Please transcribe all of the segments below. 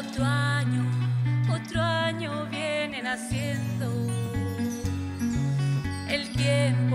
otro año, otro año viene naciendo el tiempo.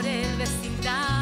por el vecindario.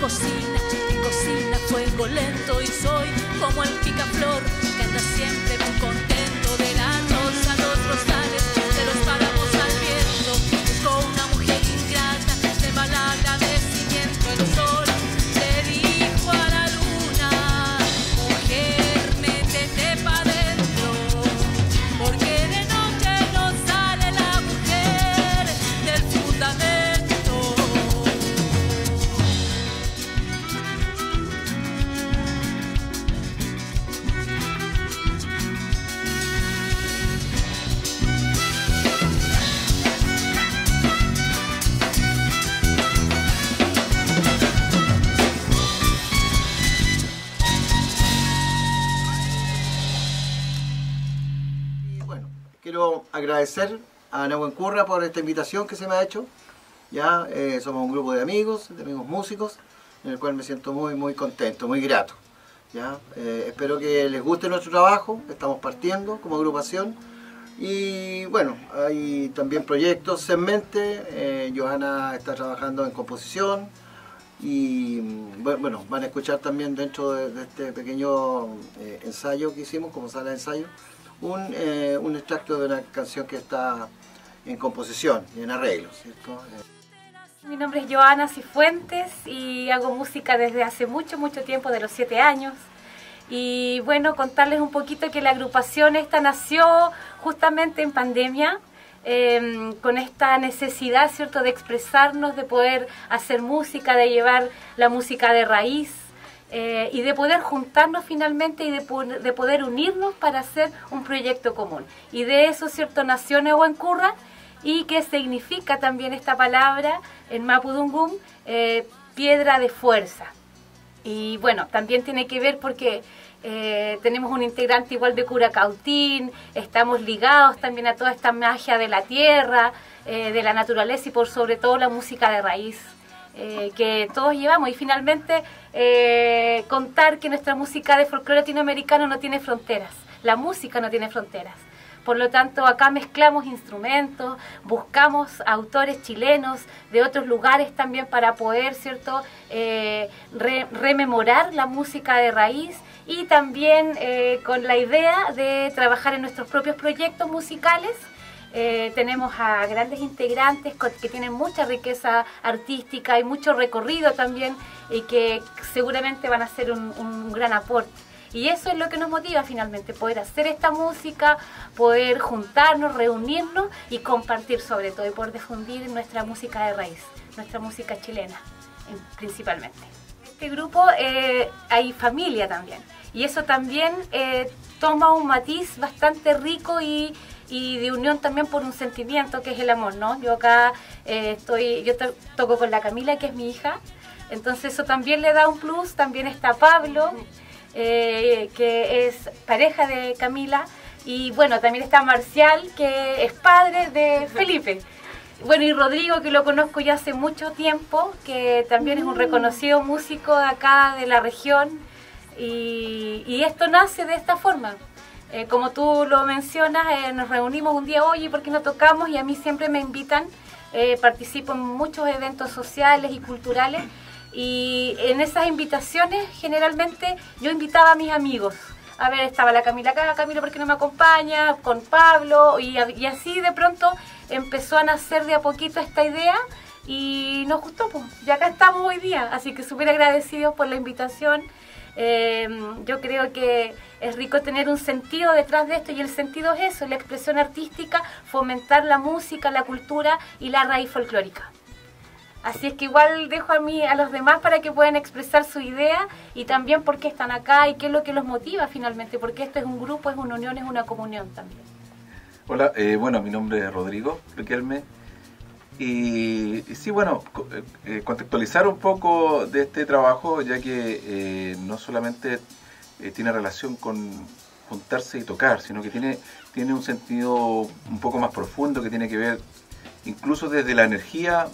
cocina, cocina fuego lento y soy como el picaflor que anda siempre muy contento. Agradecer a Curra por esta invitación que se me ha hecho. Ya eh, somos un grupo de amigos, de amigos músicos, en el cual me siento muy, muy contento, muy grato. ¿ya? Eh, espero que les guste nuestro trabajo, estamos partiendo como agrupación. Y bueno, hay también proyectos en mente, eh, Johanna está trabajando en composición y bueno, van a escuchar también dentro de, este pequeño ensayo que hicimos como sala de ensayo, un, eh, un extracto de una canción que está en composición y en arreglo, ¿cierto? Mi nombre es Joana Cifuentes y hago música desde hace mucho, mucho tiempo, de los siete años. Y bueno, contarles un poquito que la agrupación esta nació justamente en pandemia, em, con esta necesidad, ¿cierto?, de expresarnos, de poder hacer música, de llevar la música de raíz eh, y de poder juntarnos finalmente y de, de, poder unirnos para hacer un proyecto común. Y de eso, ¿cierto?, nació Nehuancurra y que significa también esta palabra en Mapudungum, eh, piedra de fuerza. Y bueno, también tiene que ver porque eh, tenemos un integrante igual de Curacautín, estamos ligados también a toda esta magia de la tierra, de la naturaleza y por sobre todo la música de raíz. Eh, que todos llevamos y finalmente contar que nuestra música de folclore latinoamericano no tiene fronteras, la música no tiene fronteras. Por lo tanto, acá mezclamos instrumentos, buscamos autores chilenos de otros lugares también para poder, ¿cierto?, rememorar la música de raíz y también eh, con la idea de trabajar en nuestros propios proyectos musicales. Eh, tenemos a grandes integrantes que tienen mucha riqueza artística y mucho recorrido también y que seguramente van a ser un, un gran aporte. Y eso es lo que nos motiva finalmente, poder hacer esta música, poder juntarnos, reunirnos y compartir sobre todo y poder difundir nuestra música de raíz, nuestra música chilena principalmente. En este grupo eh, hay familia también y eso también eh, toma un matiz bastante rico y, de unión también por un sentimiento que es el amor, ¿no? Yo acá eh, estoy, yo toco con la Camila, que es mi hija, entonces eso también le da un plus, también está Pablo, eh, que es pareja de Camila, y bueno, también está Marcial, que es padre de Felipe. Bueno, y Rodrigo, que lo conozco ya hace mucho tiempo, que también es un reconocido músico de acá, de la región, y, esto nace de esta forma. Eh, como tú lo mencionas, eh, nos reunimos un día, oye, ¿por qué no tocamos? Y a mí siempre me invitan, eh, participo en muchos eventos sociales y culturales. Y en esas invitaciones, generalmente, yo invitaba a mis amigos. A ver, estaba la Camila acá, Camila, ¿por qué no me acompaña? Con Pablo, y, así de pronto empezó a nacer de a poquito esta idea y nos gustó, pues. Y acá estamos hoy día, así que súper agradecidos por la invitación yo creo que es rico tener un sentido detrás de esto y el sentido es eso, la expresión artística, fomentar la música, la cultura y la raíz folclórica. Así es que igual dejo a mí a los demás para que puedan expresar su idea y también por qué están acá y qué es lo que los motiva finalmente, porque esto es un grupo, es una unión, es una comunión también. Hola, eh, bueno, mi nombre es Rodrigo Riquelme y, sí, bueno, eh, eh, contextualizar un poco de este trabajo, ya que eh, no solamente tiene relación con juntarse y tocar, sino que tiene, tiene un sentido un poco más profundo que tiene que ver incluso desde la energía,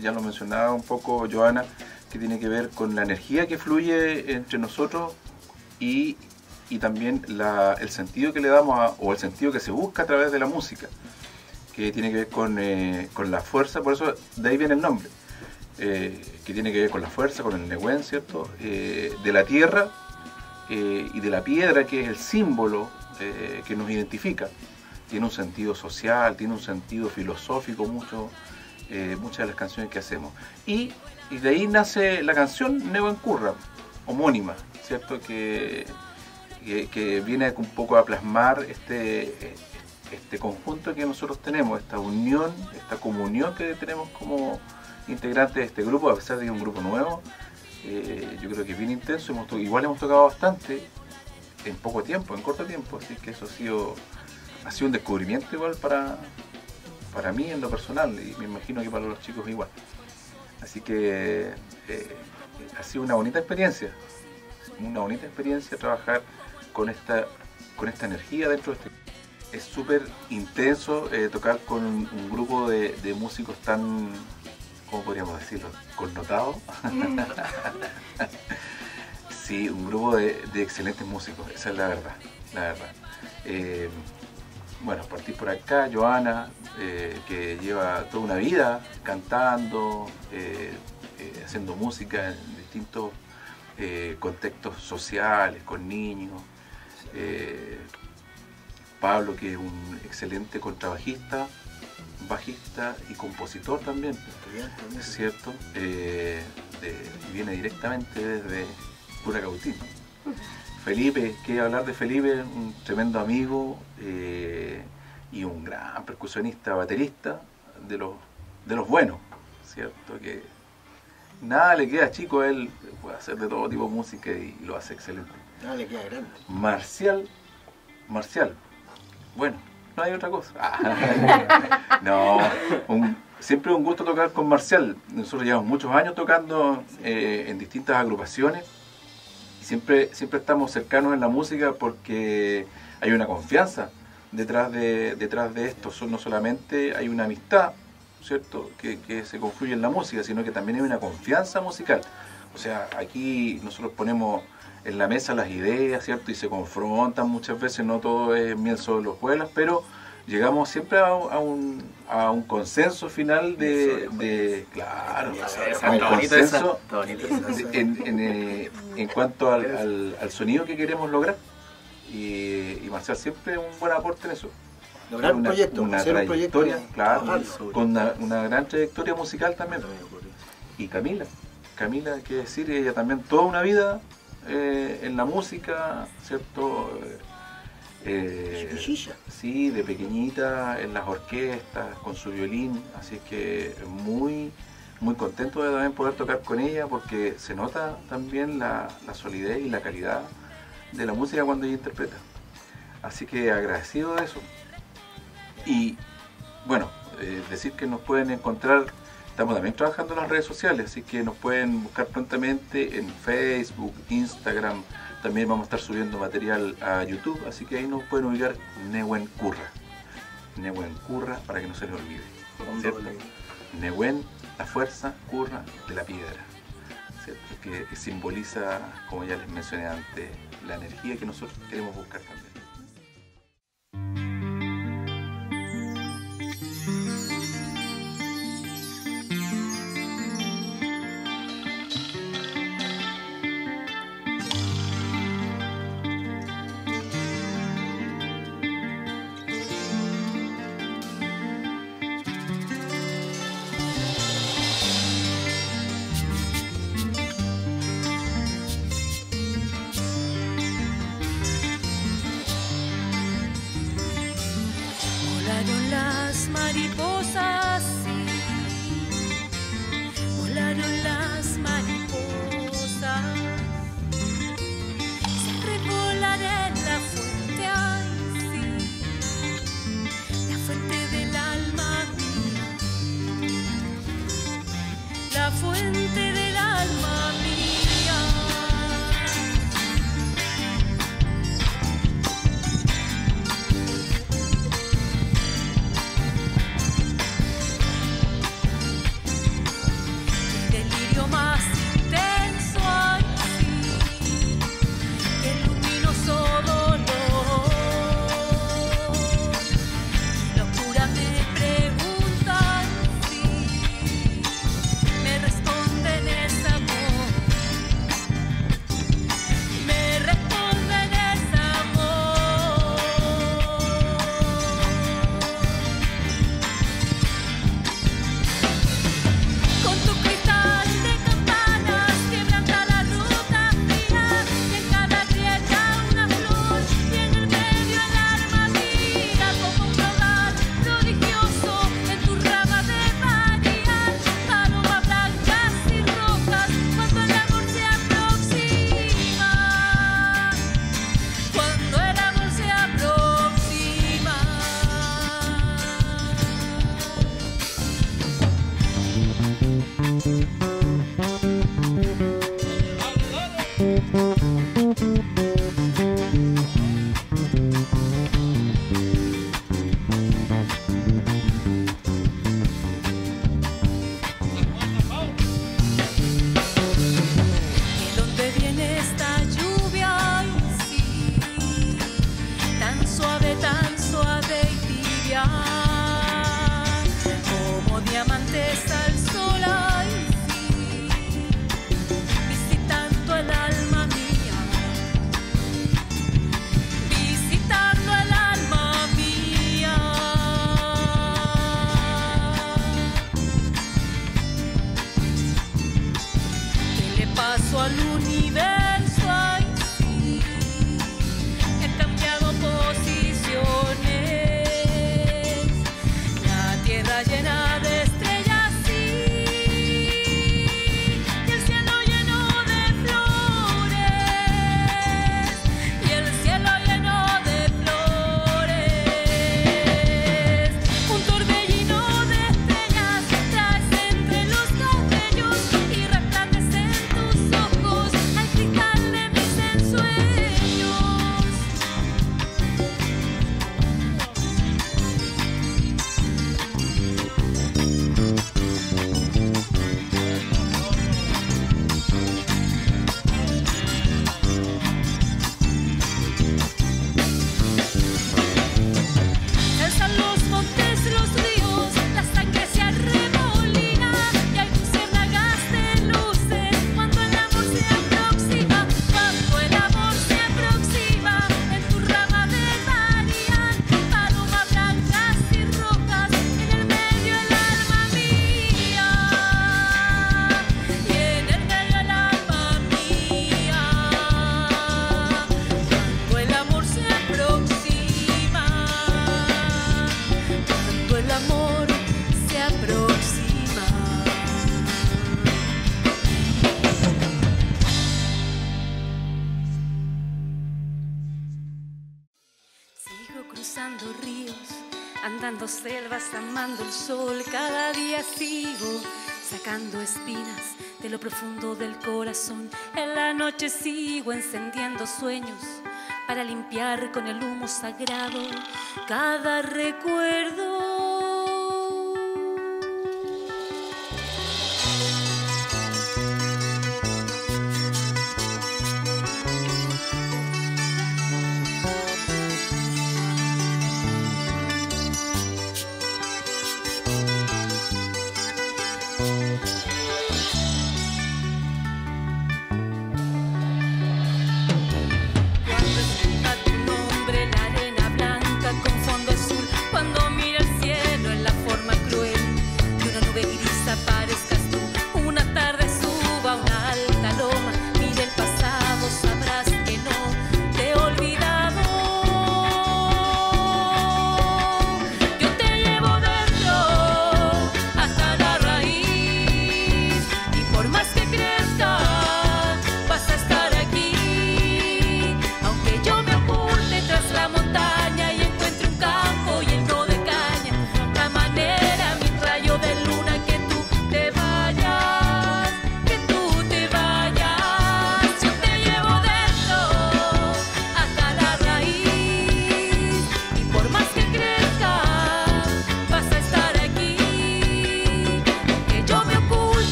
ya lo mencionaba un poco Joana, que tiene que ver con la energía que fluye entre nosotros y, y también la, el sentido que le damos o el sentido que se busca a través de la música que tiene que ver con, eh, con la fuerza, por eso de ahí viene el nombre, eh, que tiene que ver con la fuerza, con el Nehuen, ¿cierto? Eh, de la tierra y de la piedra, que es el símbolo que nos identifica. Tiene un sentido social, tiene un sentido filosófico, mucho, muchas de las canciones que hacemos. Y, de ahí nace la canción Nehuen Curra, homónima, ¿cierto? Que, que, que, viene un poco a plasmar este, este conjunto que nosotros tenemos, esta unión, esta comunión que tenemos como integrantes de este grupo, a pesar de que es un grupo nuevo, eh, yo creo que es bien intenso, igual hemos tocado bastante en poco tiempo, en corto tiempo, así que eso ha sido, ha sido un descubrimiento igual para, para mí en lo personal y me imagino que para los chicos igual. Así que eh, ha sido una bonita experiencia, una bonita experiencia trabajar con esta, con esta energía dentro de este es súper intenso eh, tocar con un, grupo de, músicos tan, ¿cómo podríamos decirlo? Connotados. sí, un grupo de, excelentes músicos, esa es la verdad, la verdad. Eh, bueno, partir por acá, Joana, eh, que lleva toda una vida cantando, haciendo música en distintos contextos sociales, con niños. Pablo, que es un excelente contrabajista, bajista y compositor también, es cierto, eh, viene directamente desde Pura Felipe, que hablar de Felipe, un tremendo amigo eh, y un gran percusionista, baterista de los, de los buenos, ¿cierto? Que nada le queda chico a él, puede hacer de todo tipo de música y lo hace excelente. Nada le queda grande. Marcial, Marcial, bueno, no hay otra cosa. no, siempre un gusto tocar con Marcial. Nosotros llevamos muchos años tocando eh, en distintas agrupaciones siempre, siempre estamos cercanos en la música porque hay una confianza detrás de, detrás de esto. No solamente hay una amistad, ¿cierto?, que, que se confluye en la música, sino que también hay una confianza musical. O sea, aquí nosotros ponemos en la mesa las ideas, ¿cierto? Y se confrontan muchas veces, no todo es miel sobre los vuelos, pero llegamos siempre a, un, a un consenso final de, de claro, a un consenso en, en, eh, en, cuanto al, al, sonido que queremos lograr. Y, y Marcial siempre es un buen aporte en eso. Lograr un proyecto, una trayectoria, claro, con una, una, gran trayectoria musical también. Y Camila, Camila, hay que decir, ella también toda una vida eh, en la música, ¿cierto? Eh, sí, de pequeñita, en las orquestas, con su violín, así es que muy, muy contento de también poder tocar con ella porque se nota también la, solidez y la calidad de la música cuando ella interpreta. Así que agradecido de eso. Y bueno, eh, decir que nos pueden encontrar, estamos también trabajando en las redes sociales, así que nos pueden buscar prontamente en Facebook, Instagram, también vamos a estar subiendo material a YouTube, así que ahí nos pueden ubicar Newen Curra. Newen Curra para que no se les olvide. ¿cierto? Newen, la fuerza, Curra de la piedra. ¿cierto? Que simboliza, como ya les mencioné antes, la energía que nosotros queremos buscar también. selvas, amando el sol, cada día sigo sacando espinas de lo profundo del corazón. En la noche sigo encendiendo sueños para limpiar con el humo sagrado cada recuerdo.